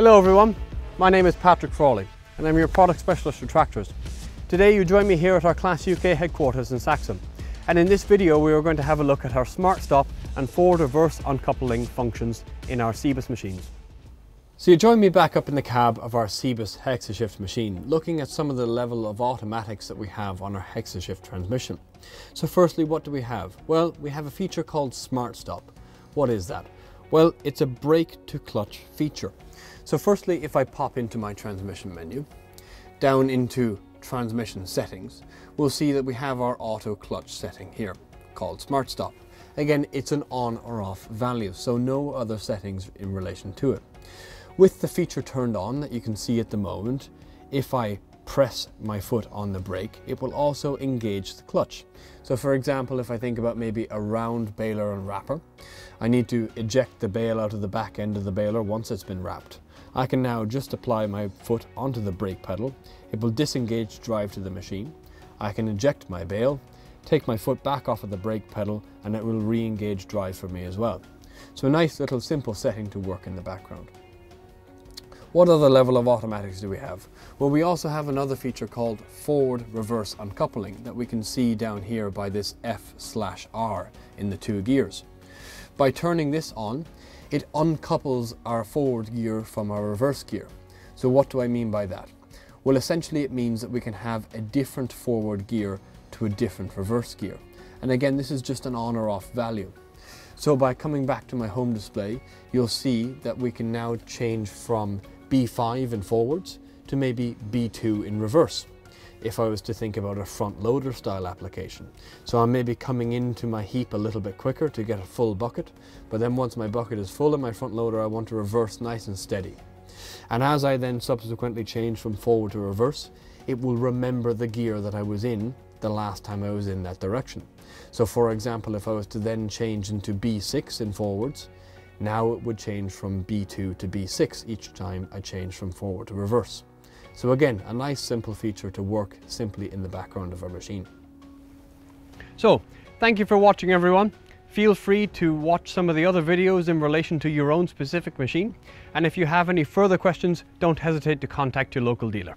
Hello everyone, my name is Patrick Frawley and I'm your product specialist for tractors. Today you join me here at our CLAAS UK headquarters in Saxham and in this video we are going to have a look at our Smart Stop and forward reverse uncoupling functions in our CEBIS machines. So you join me back up in the cab of our CEBIS HEXASHIFT machine, looking at some of the level of automatics that we have on our HEXASHIFT transmission. So firstly, what do we have? Well, we have a feature called Smart Stop. What is that? Well, it's a brake to clutch feature. So firstly, if I pop into my transmission menu, down into transmission settings, we'll see that we have our auto clutch setting here called Smart Stop. Again, it's an on or off value, so no other settings in relation to it. With the feature turned on that you can see at the moment, if I press my foot on the brake, it will also engage the clutch. So for example, if I think about maybe a round baler and wrapper, I need to eject the bale out of the back end of the baler once it's been wrapped. I can now just apply my foot onto the brake pedal. It will disengage drive to the machine. I can eject my bale, take my foot back off of the brake pedal and it will re-engage drive for me as well. So a nice little simple setting to work in the background. What other level of automatics do we have? Well, we also have another feature called forward reverse uncoupling that we can see down here by this F slash R in the two gears. By turning this on, it uncouples our forward gear from our reverse gear. So what do I mean by that? Well, essentially it means that we can have a different forward gear to a different reverse gear. And again, this is just an on or off value. So by coming back to my home display, you'll see that we can now change from B5 in forwards to maybe B2 in reverse if I was to think about a front loader style application. So I'm maybe coming into my heap a little bit quicker to get a full bucket, but then once my bucket is full in my front loader, I want to reverse nice and steady. And as I then subsequently change from forward to reverse, it will remember the gear that I was in the last time I was in that direction. So for example, if I was to then change into B6 in forwards, now it would change from B2 to B6 each time I change from forward to reverse. So again, a nice simple feature to work simply in the background of our machine. So, thank you for watching everyone. Feel free to watch some of the other videos in relation to your own specific machine. And if you have any further questions, don't hesitate to contact your local dealer.